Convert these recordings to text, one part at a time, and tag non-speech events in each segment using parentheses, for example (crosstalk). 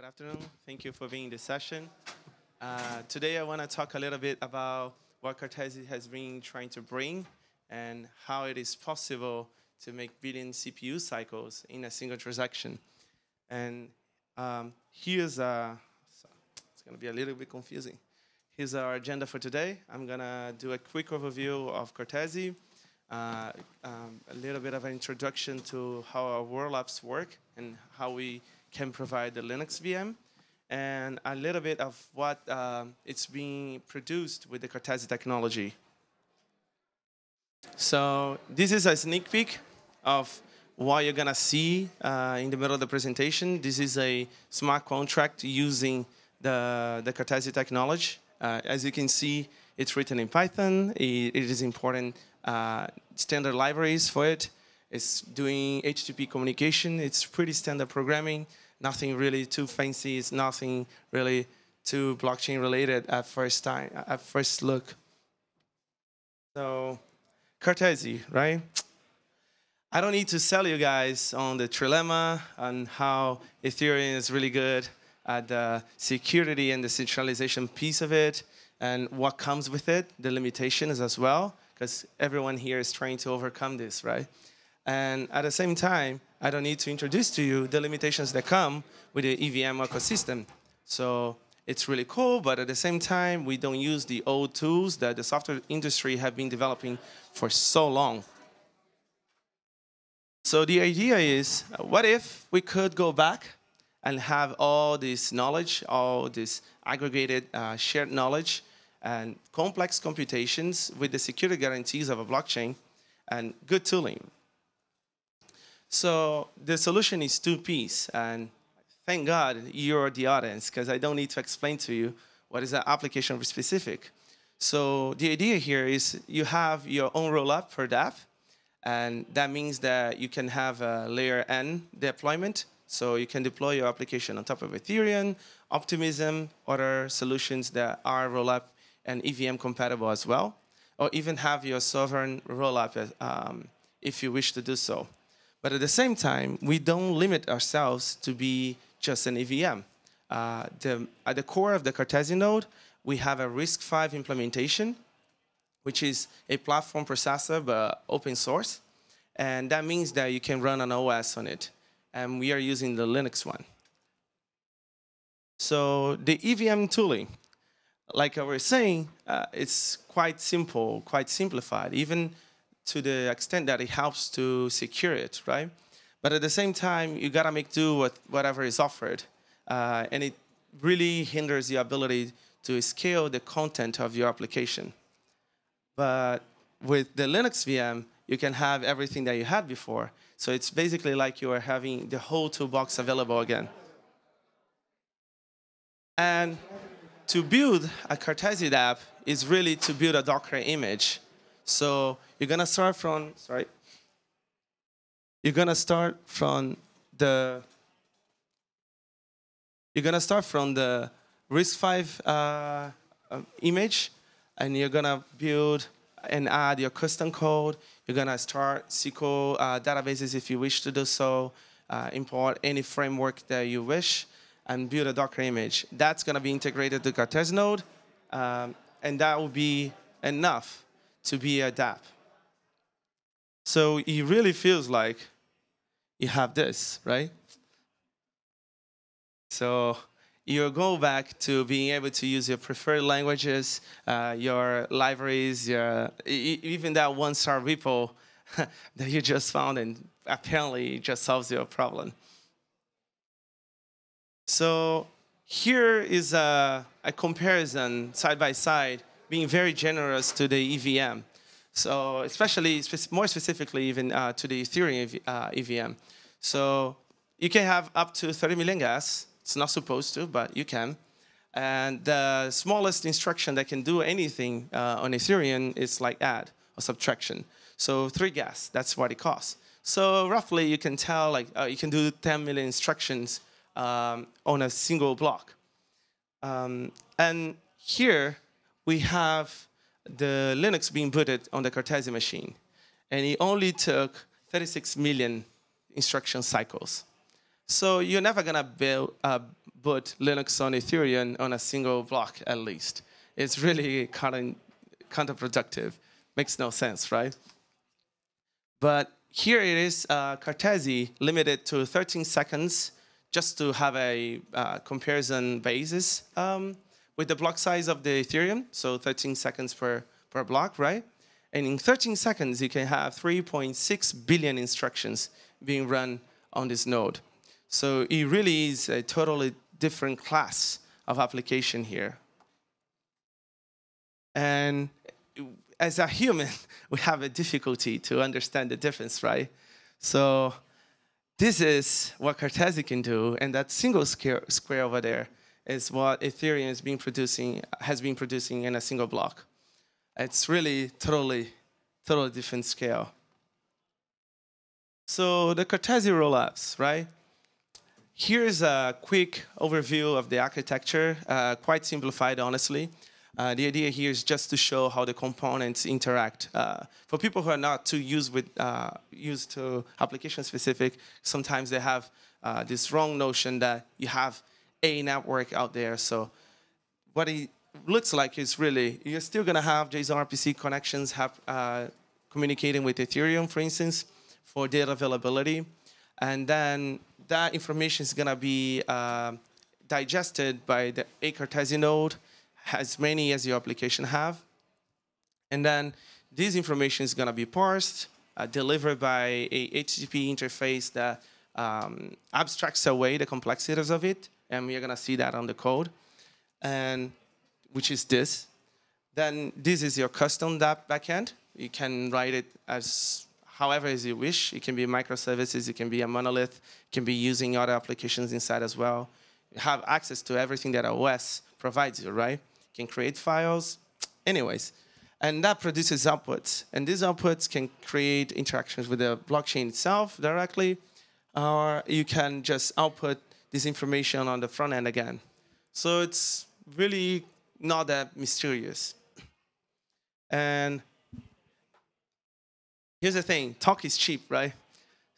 Good afternoon. Thank you for being in this session. Uh, today I want to talk a little bit about what Cartesi has been trying to bring and how it is possible to make billion CPU cycles in a single transaction. And um, here's a, it's going to be a little bit confusing. Here's our agenda for today. I'm going to do a quick overview of Cartesi, uh, um, a little bit of an introduction to how our rollups work and how we can provide the Linux VM, and a little bit of what uh, it's being produced with the Cartesi technology. So this is a sneak peek of what you're gonna see uh, in the middle of the presentation. This is a smart contract using the, the Cartesi technology. Uh, as you can see, it's written in Python. it, it is important uh, standard libraries for it. It's doing HTTP communication. It's pretty standard programming. Nothing really too fancy. It's nothing really too blockchain related at first time, at first look. So, Cartesi, right? I don't need to sell you guys on the trilemma and how Ethereum is really good at the security and the centralization piece of it and what comes with it, the limitations as well, because everyone here is trying to overcome this, right? And at the same time, I don't need to introduce to you the limitations that come with the EVM ecosystem. So it's really cool, but at the same time, we don't use the old tools that the software industry have been developing for so long. So the idea is, what if we could go back and have all this knowledge, all this aggregated uh, shared knowledge and complex computations with the security guarantees of a blockchain and good tooling, so the solution is two piece, and thank God you're the audience because I don't need to explain to you what is an application specific. So the idea here is you have your own rollup per dApp, and that means that you can have a layer N deployment. So you can deploy your application on top of Ethereum, Optimism, other solutions that are rollup and EVM compatible as well, or even have your sovereign rollup um, if you wish to do so. But at the same time, we don't limit ourselves to be just an EVM. Uh, the, at the core of the Cartesi node, we have a RISC-V implementation, which is a platform processor, but open source. And that means that you can run an OS on it. And we are using the Linux one. So the EVM tooling, like I was saying, uh, it's quite simple, quite simplified. Even to the extent that it helps to secure it, right? But at the same time, you gotta make do with whatever is offered. Uh, and it really hinders your ability to scale the content of your application. But with the Linux VM, you can have everything that you had before. So it's basically like you are having the whole toolbox available again. And to build a Cartesi app is really to build a Docker image so you're gonna start from, sorry, you're gonna start from the, you're gonna start from the RISC-V uh, uh, image, and you're gonna build and add your custom code. You're gonna start SQL uh, databases if you wish to do so, uh, import any framework that you wish, and build a Docker image. That's gonna be integrated to Cartesi node, um, and that will be enough to be a dApp. So it really feels like you have this, right? So you go back to being able to use your preferred languages, uh, your libraries, your, even that one-star repo (laughs) that you just found and apparently it just solves your problem. So here is a, a comparison side by side being very generous to the EVM. So especially, more specifically, even uh, to the Ethereum uh, EVM. So you can have up to 30 million gas. It's not supposed to, but you can. And the smallest instruction that can do anything uh, on Ethereum is like add or subtraction. So three gas, that's what it costs. So roughly you can tell like uh, you can do 10 million instructions um, on a single block. Um, and here we have the Linux being booted on the Cartesi machine. And it only took 36 million instruction cycles. So you're never gonna build, uh, boot Linux on Ethereum on a single block at least. It's really counterproductive. Makes no sense, right? But here it is, uh, Cartesi limited to 13 seconds just to have a uh, comparison basis um, with the block size of the Ethereum, so 13 seconds per, per block, right? And in 13 seconds, you can have 3.6 billion instructions being run on this node. So it really is a totally different class of application here. And as a human, (laughs) we have a difficulty to understand the difference, right? So this is what Cartesi can do, and that single square, square over there is what Ethereum is being producing, has been producing in a single block. It's really totally, totally different scale. So the Cartesi rollups, right? Here's a quick overview of the architecture, uh, quite simplified, honestly. Uh, the idea here is just to show how the components interact. Uh, for people who are not too used with uh, used to application specific, sometimes they have uh, this wrong notion that you have a network out there. So what it looks like is really you're still going to have JSON RPC connections have, uh, communicating with Ethereum, for instance, for data availability, and then that information is going to be uh, digested by the A Cartesi node as many as your application have. And then this information is going to be parsed, uh, delivered by a HTTP interface that um, abstracts away the complexities of it, and we're going to see that on the code, and which is this. Then this is your custom DApp backend. You can write it as however as you wish. It can be microservices, it can be a monolith, it can be using other applications inside as well. You have access to everything that OS provides you, right? You can create files, anyways. And that produces outputs. And these outputs can create interactions with the blockchain itself directly, or you can just output this information on the front end again. So it's really not that mysterious. And here's the thing, talk is cheap, right?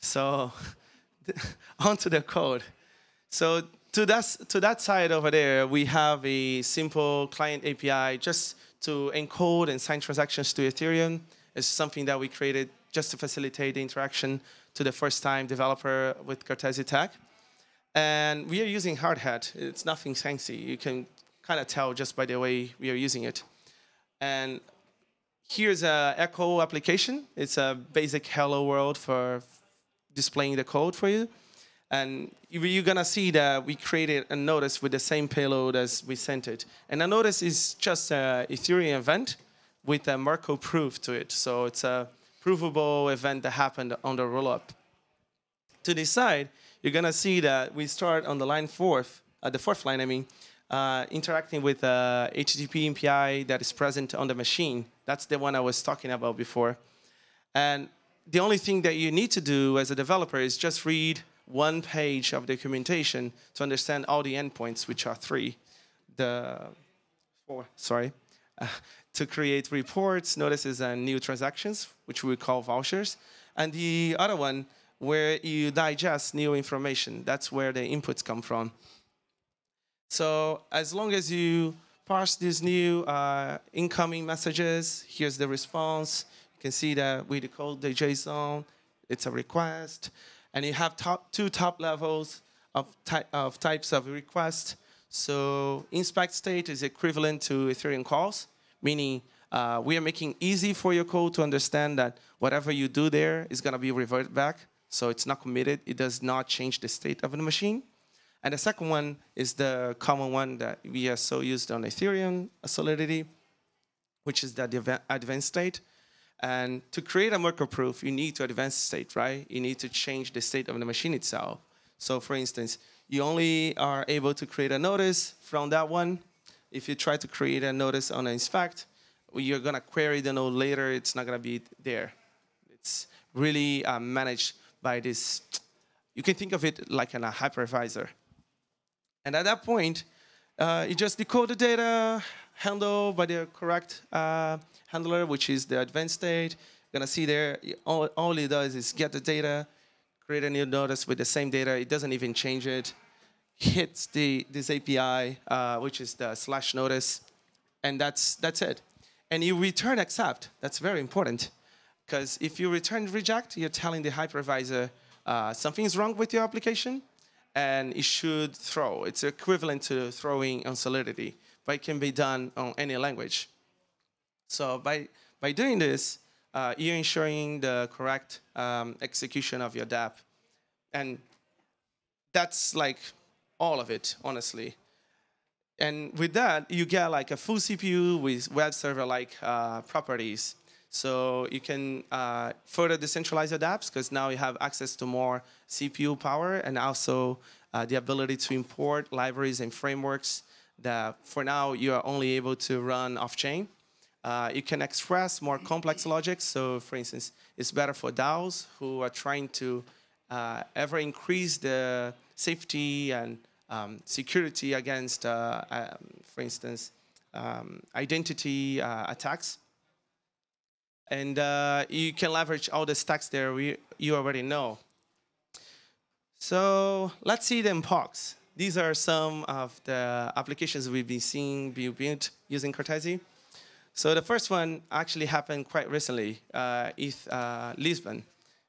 So (laughs) onto the code. So to that, to that side over there, we have a simple client API just to encode and sign transactions to Ethereum. It's something that we created just to facilitate the interaction to the first-time developer with Cartesi Tech. And we are using Hardhat. It's nothing fancy. You can kind of tell just by the way we are using it. And here's a Echo application. It's a basic hello world for displaying the code for you. And you're gonna see that we created a notice with the same payload as we sent it. And a notice is just a Ethereum event with a Merkle proof to it. So it's a provable event that happened on the rollup. To the side, you're gonna see that we start on the line fourth, uh, the fourth line, I mean, uh, interacting with a HTTP API that is present on the machine. That's the one I was talking about before. And the only thing that you need to do as a developer is just read one page of the documentation to understand all the endpoints, which are three. The four, sorry, uh, (laughs) to create reports, notices, and new transactions, which we call vouchers. And the other one, where you digest new information. That's where the inputs come from. So as long as you parse these new uh, incoming messages, here's the response. You can see that we decode the JSON. It's a request and you have top, two top levels of, ty of types of request. So inspect state is equivalent to Ethereum calls, meaning uh, we are making easy for your code to understand that whatever you do there is going to be reverted back. So it's not committed. It does not change the state of the machine. And the second one is the common one that we are so used on Ethereum Solidity, which is that the advanced state. And to create a Merkle proof, you need to advance state, right? You need to change the state of the machine itself. So for instance, you only are able to create a notice from that one. If you try to create a notice on an inspect, you're gonna query the node later, it's not gonna be there. It's really uh, managed by this, you can think of it like a hypervisor. And at that point, uh, you just decode the data, handle by the correct uh, handler, which is the advanced state. You're gonna see there, all, all it does is get the data, create a new notice with the same data. It doesn't even change it. hits the this API, uh, which is the slash notice, and that's that's it. And you return accept. That's very important, because if you return reject, you're telling the hypervisor uh, something is wrong with your application, and it should throw. It's equivalent to throwing on Solidity, but it can be done on any language. So by by doing this, uh, you're ensuring the correct um, execution of your dApp, and that's like all of it, honestly. And with that, you get like a full CPU with web server-like uh, properties. So you can uh, further decentralize your dApps because now you have access to more CPU power and also uh, the ability to import libraries and frameworks that for now you are only able to run off-chain. Uh, you can express more complex logic. So for instance, it's better for DAOs who are trying to uh, ever increase the safety and um, security against, uh, um, for instance, um, identity uh, attacks. And uh, you can leverage all the stacks there we, you already know. So let's see the epochs. These are some of the applications we've been seeing being built using Cartesi. So the first one actually happened quite recently, uh, ETH uh, Lisbon.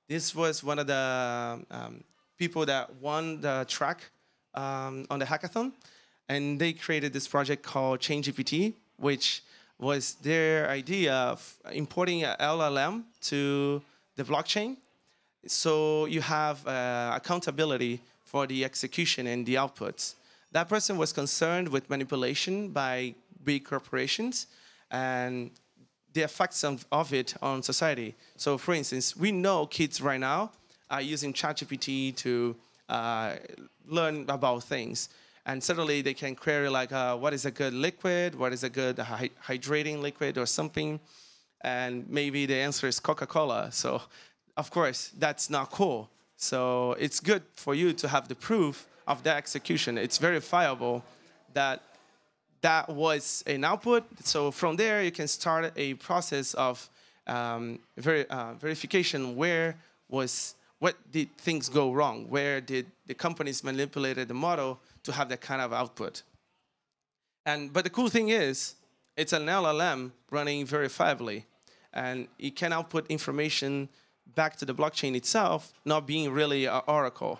This was one of the um, people that won the track um, on the hackathon, and they created this project called ChainGPT, which was their idea of importing LLM to the blockchain. So you have uh, accountability for the execution and the outputs. That person was concerned with manipulation by big corporations and the effects of, of it on society. So for instance, we know kids right now are using ChatGPT to uh, learn about things. And suddenly they can query like, uh, what is a good liquid? What is a good hydrating liquid or something? And maybe the answer is Coca-Cola. So of course, that's not cool. So it's good for you to have the proof of that execution. It's verifiable that that was an output. So from there, you can start a process of um, ver uh, verification where was what did things go wrong? Where did the companies manipulated the model to have that kind of output? And but the cool thing is, it's an LLM running verifiably, and it can output information back to the blockchain itself, not being really an oracle.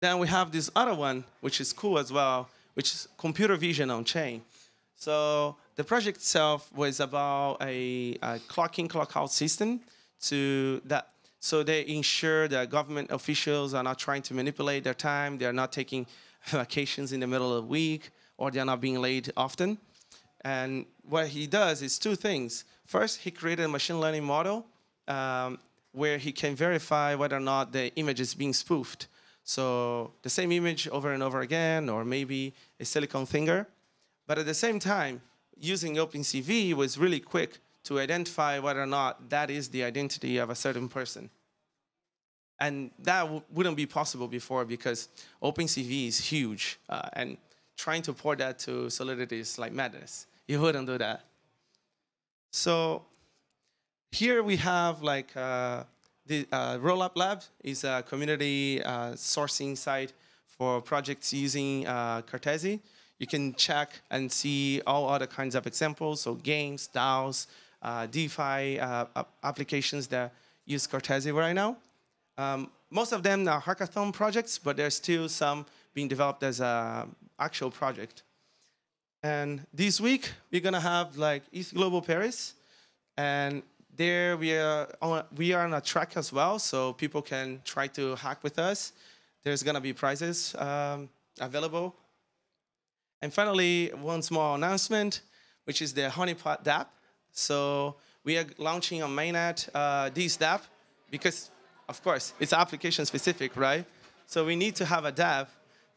Then we have this other one, which is cool as well, which is computer vision on chain. So the project itself was about a, a clock in, clock out system to that so they ensure that government officials are not trying to manipulate their time, they're not taking (laughs) vacations in the middle of the week, or they're not being laid often. And what he does is two things. First, he created a machine learning model um, where he can verify whether or not the image is being spoofed. So the same image over and over again, or maybe a silicon finger. But at the same time, using OpenCV was really quick to identify whether or not that is the identity of a certain person. And that wouldn't be possible before because OpenCV is huge, uh, and trying to port that to Solidity is like madness. You wouldn't do that. So here we have like uh, the uh, Rollup Lab is a community uh, sourcing site for projects using uh, Cartesi. You can check and see all other kinds of examples, so games, DAOs, uh, DeFi uh, applications that use Cartesi right now. Um, most of them are hackathon projects, but there's still some being developed as an actual project. And this week, we're going to have like ETHGlobal Paris. And there we are, on, we are on a track as well, so people can try to hack with us. There's going to be prizes um, available. And finally, one small announcement, which is the Honeypot DApp. So we are launching on mainnet uh, this dApp because, of course, it's application specific, right? So we need to have a dApp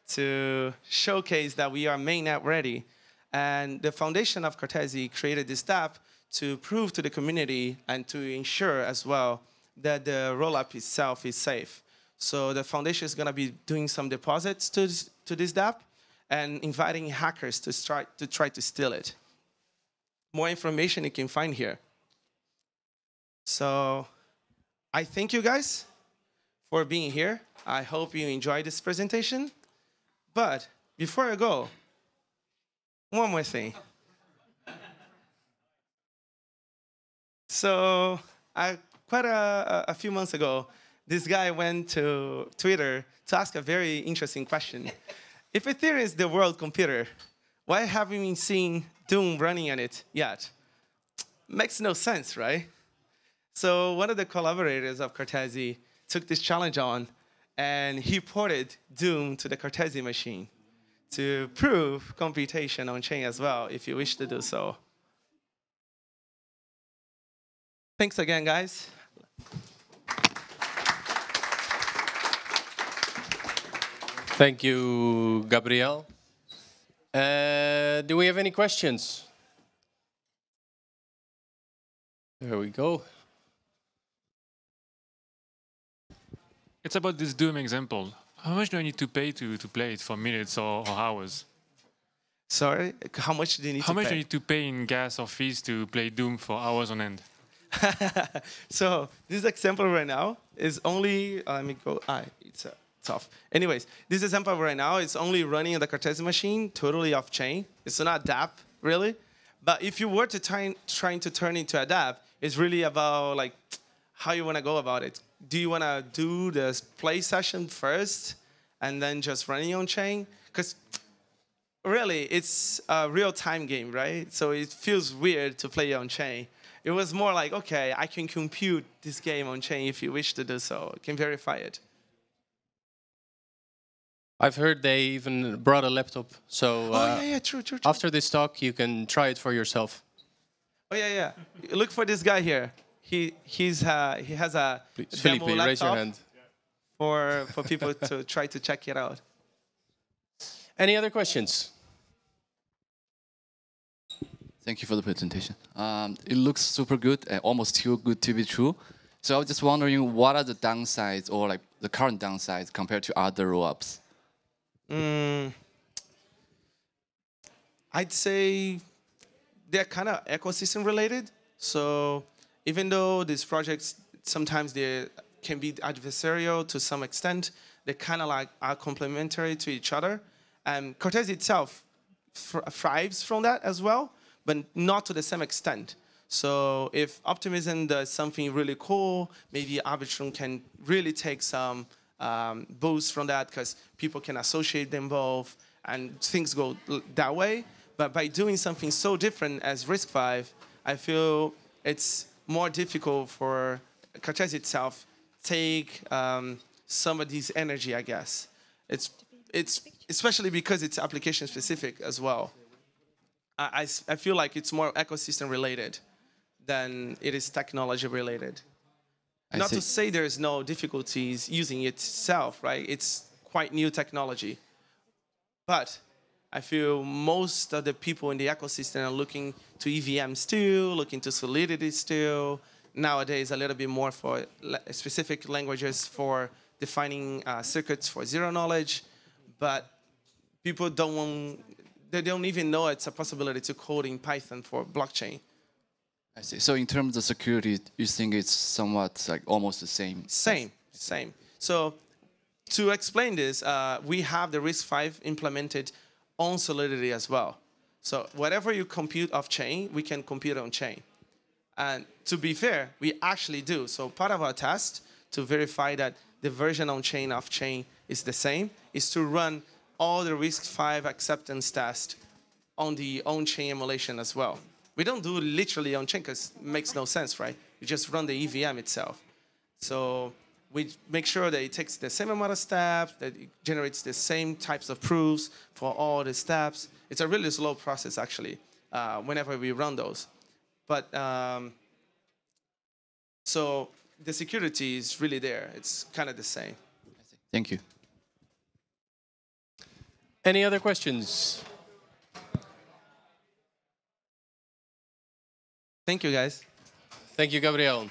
to showcase that we are mainnet ready. And the foundation of Cartesi created this dApp to prove to the community and to ensure as well that the rollup itself is safe. So the foundation is going to be doing some deposits to this, to this dApp and inviting hackers to, start, to try to steal it more information you can find here. So I thank you guys for being here. I hope you enjoyed this presentation. But before I go, one more thing. (laughs) So, I, quite a, a few months ago, this guy went to Twitter to ask a very interesting question. (laughs) if Ethereum is the world computer, why haven't we seen Doom running on it yet? Makes no sense, right? So one of the collaborators of Cartesi took this challenge on, and he ported Doom to the Cartesi machine to prove computation on chain as well, if you wish to do so. Thanks again, guys. Thank you, Gabriel. Uh, do we have any questions? There we go. It's about this Doom example. How much do I need to pay to, to play it for minutes or, or hours? Sorry, how much do you need How to pay? How much do I need to pay in gas or fees to play Doom for hours on end? (laughs) so this example right now is only uh, let me go ah it's uh, it's off anyways this example right now. Is only running on the Cartesi machine totally off chain. It's not dApp really. But if you were to try trying to turn into a dApp it's really about like how you want to go about it. Do you want to do the play session first and then just running on chain? Because really it's a real time game right? So it feels weird to play on chain. It was more like, okay, I can compute this game on chain if you wish to do so. I can verify it. I've heard they even brought a laptop, so oh, uh, yeah, yeah, true, true, true. after this talk you can try it for yourself. Oh, yeah, yeah. Look for this guy here. He, he's, uh, he has a Please, demo Felipe, raise your laptop hand. For, for people to (laughs) try to check it out. Any other questions? Thank you for the presentation. Um, it looks super good and almost too good to be true. So I was just wondering, what are the downsides or like the current downsides compared to other rollups? Mm, I'd say they're kind of ecosystem related. So even though these projects sometimes they can be adversarial to some extent, they kind of like are complementary to each other. And Cartesi itself thrives from that as well, but not to the same extent. So if Optimism does something really cool, maybe Arbitrum can really take some um, boost from that because people can associate them both and things go that way. But by doing something so different as RISC-V, I feel it's more difficult for Cartesi itself take um, some of this energy, I guess. It's, it's especially because it's application specific as well. I I feel like it's more ecosystem related than it is technology related. I Not see. to say there's no difficulties using it itself, right? It's quite new technology. But I feel most of the people in the ecosystem are looking to EVM still, looking to Solidity still. Nowadays, a little bit more for specific languages for defining uh, circuits for zero knowledge. But people don't want, they don't even know it's a possibility to code in Python for blockchain. I see. So in terms of security, you think it's somewhat like almost the same? Same, same. So to explain this, uh, we have the RISC-V implemented on Solidity as well. So whatever you compute off chain, we can compute on chain. And to be fair, we actually do. So part of our test to verify that the version on chain off chain is the same is to run all the RISC-V acceptance tests on the on-chain emulation as well. We don't do literally on-chain because it makes no sense, right? You just run the EVM itself. So we make sure that it takes the same amount of steps, that it generates the same types of proofs for all the steps. It's a really slow process, actually, uh, whenever we run those. But um, so the security is really there. It's kind of the same. Thank you. Any other questions? Thank you, guys. Thank you, Gabriel.